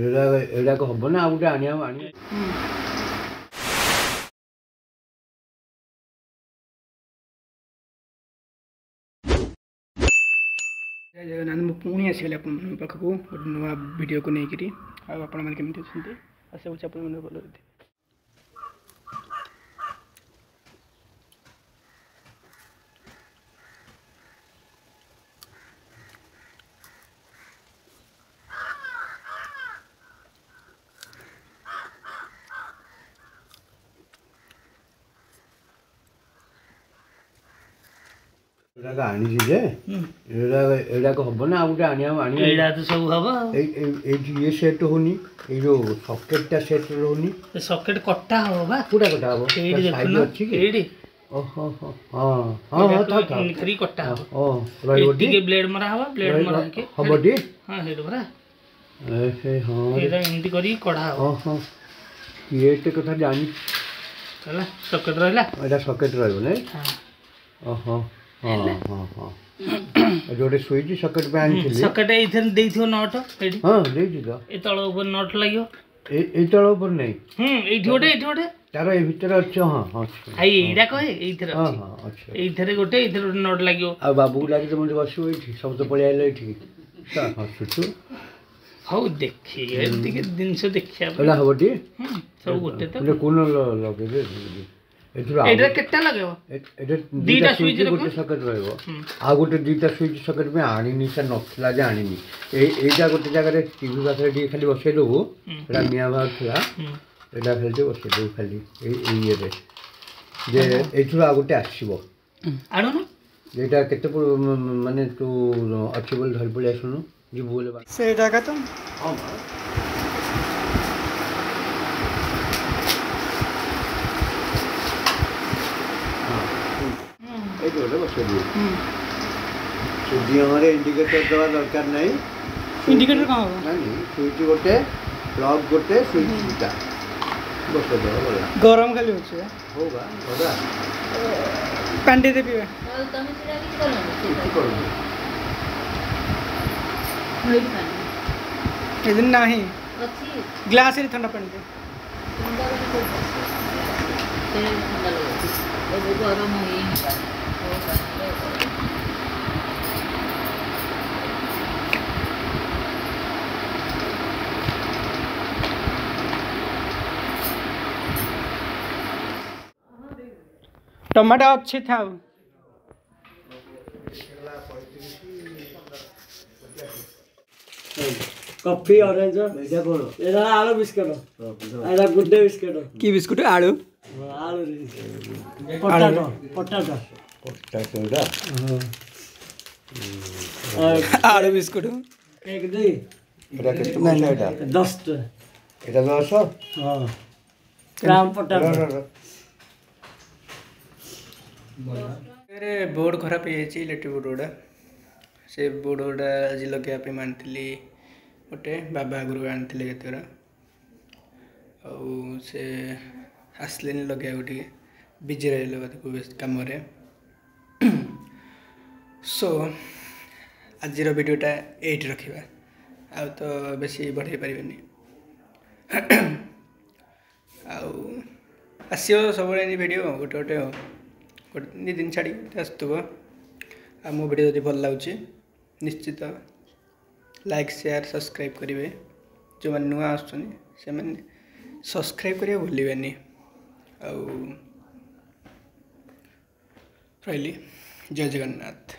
ଏଗୁଡ଼ା ଏଗୁଡ଼ାକ ହେବ ନା ଆଉ ଗୋଟେ ଆଣିବା ଆଣିବା ଜଗନ୍ନାଥ ମୁଁ ପୁଣି ଆସିଗଲି ଆପଣମାନଙ୍କ ପାଖକୁ ଗୋଟେ ନୂଆ ଭିଡ଼ିଓକୁ ନେଇକରି ଆଉ ଆପଣମାନେ କେମିତି ଅଛନ୍ତି ଆଶା କରୁଛି ଆପଣମାନେ ଭଲ ଅଛନ୍ତି ଏଇଟାକୁ ଆଣିଛି ଯେ ଏଇଟା ଏଇଟାକୁ ହବ ନା ଆଉ ଗୋଟେ ଆଣିବା ଆଣିବା ଏଇଟା ତ ସବୁ ହବ ଏଇଠି ଇଏ ସେଟ୍ ହଉନି ଏଇ ଯୋଉ ସକେଟ୍ଟା ସେଟ୍ ରହୁନି ସକେଟ୍ କଟା ହବ ବା କୋଉଟା କଟା ହବ ଏଇଠି ଦେଖୁନ ଅଛି କି ଏଇଠି ଓହୋ ହଁ ହଁ ହଁ ଥାଉ ଥାଉ ଫ୍ରି କଟା ହବ ଓ ରହିବ ଟିକେ ବ୍ଲେଡ୍ ମରା ହବ ବ୍ଲେଡ୍ ମରା ହେଇକି ହବ ଟି ହଁ ହେଇଟି ପରା ଏ ହଁ ଏଇଟା ଏମିତି କରି କଢା ହବ ଓହୋ ଏତେ କଥା ଜାଣି ହେଲା ସକେଟ୍ ରହିଲା ଏଇଟା ସକେଟ୍ ରହିବ ନାଇଁ ଓହୋ ଯୋଉଠି ସୁଇଚ୍ ସକେଟ୍ ପାଇଁ ଆଣିଥିଲି ସକେଟ୍ ଏଇଥିରେ ଦେଇଥିବ ନଟ୍ ଏଠି ହଁ ଦେଇଛି ଏ ତଳ ଉପରେ ନଟ୍ ଲାଗିବ ଏଇ ତଳ ଉପରେ ନାଇଁ ହୁଁ ଏଇଠି ଗୋଟେ ଏଇଠି ଗୋଟେ ତାର ଏଇ ଭିତରେ ଅଛି ହଁ ହଁ ଆଇ ଏଇଟା କହେ ଏଇଥିରେ ହଁ ହଁ ଅଛି ଏଇଥିରେ ଗୋଟେ ଏଇଥିରେ ଗୋଟେ ନଟ୍ ଲାଗିବ ଆଉ ବାବୁକୁ ଡାକିତେ ମୁଁ ବସିବ ଏଇଠି ସବୁ ତ ପଳେଇ ଆଇଲେ ହସୁଛୁ ହଉ ଦେଖି ଟିକେ ଜିନିଷ ଦେଖିବା ହବ ଟିକେ ସବୁ ଗୋଟେ ତ ଏଇଟା କେତେ ଲାଗିବ ଏଇଟା ଦିଟା ସୁଇଚ୍ ଗୋଟେ ସକେଟ୍ ରହିବ ଆଉ ଗୋଟେ ଦିଟା ସୁଇଚ୍ ସକେଟ୍ ପାଇଁ ଆଣିନି ସାର୍ ନଥିଲା ଯେ ଆଣିନି ଏଇଟା ଗୋଟେ ଜାଗାରେ ଟିଭି ପାଖରେ ଟିକେ ଖାଲି ବସେଇ ଦେବୁ ଏଇଟା ନିଆଁ ବାହାରୁଥିଲା ଏଇଟା ଖାଲି ଟିକେ ବସେଇ ଦେବୁ ଖାଲି ଏଇ ଇଏରେ ଯେ ଏଇଥିରୁ ଆଉ ଗୋଟେ ଆସିବ ଆଣୁନୁ ଏଇଟା କେତେ ମାନେ ତୁ ଅଛି ବୋଲି ଧରି ପଳେଇ ଆସୁନୁ ଯିବୁ ବୋଲି ସେଇଟା ଏକା ତ ହଁ એ જોડે વખતે સુધી અમારે ইন্ডিকেটর দেওয়ার দরকার নাই ইন্ডিকেটর কম হবে না সুইচ গোটে প্লগ গোটে সুইচটা বসে দেওয়া বলা গরম খালি হচ্ছে হোবা দাদা পান্ডে দেবি তুমি সেটা কি করো এদিন নাহি গ্লাস এর ঠান্ডা পানি দে ঠান্ডা পানি তো গরম হয়ে ଟମାଟୋ ଅଛି ଥାଉ କଫି ଅରେଞ୍ଜ ଏଇଟା ଆଳୁ ବିସ୍କୁଟ ଏଇଟା ଗୁଡେ ବିସ୍କୁଟ କି ବିସ୍କୁଟ ଆଳୁ ଆଳୁ ପଟାଟୋ ପଟାଟୋ আর বিস্কুট এক দুই এটা কত পয়সা এটা 10 টা এটা 200 হ্যাঁ গ্রাম পটা ରେ ବୋର୍ଡ଼ ଖରାପ ହେଇଯାଇଛି ଇଲେକ୍ଟ୍ରିକ୍ ବୋର୍ଡ଼ ଗୁଡ଼ା ସେ ବୋର୍ଡ଼ ଗୁଡ଼ା ଆଜି ଲଗାଇବା ପାଇଁ ଆଣିଥିଲି ଗୋଟେ ବାବା ଆଗରୁ ଆଣିଥିଲେ କେତେଗୁଡ଼ା ଆଉ ସେ ଆସିଲେନି ଲଗାଇବାକୁ ଟିକେ ବିଜି ରହିଲେ ବୋଧେ କାମରେ ସୋ ଆଜିର ଭିଡ଼ିଓଟା ଏଇଠି ରଖିବା ଆଉ ତ ବେଶୀ ବଢ଼େଇ ପାରିବେନି ଆଉ ଆସିବ ସବୁବେଳେ ଏମିତି ଭିଡ଼ିଓ ଗୋଟେ ଗୋଟେ ଗୋଟେ ଦୁଇ ଦିନ ଛାଡ଼ିକି ଆସୁଥିବ ଆଉ ମୋ ଭିଡ଼ିଓ ଯଦି ଭଲ ଲାଗୁଛି ନିଶ୍ଚିତ ଲାଇକ୍ ସେୟାର୍ ସବସ୍କ୍ରାଇବ୍ କରିବେ ଯେଉଁମାନେ ନୂଆ ଆସୁଛନ୍ତି ସେମାନେ ସବସ୍କ୍ରାଇବ୍ କରିବାକୁ ଭୁଲିବେନି ଆଉ ରହିଲି ଜୟ ଜଗନ୍ନାଥ